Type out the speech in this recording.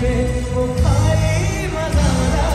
Oh, my God.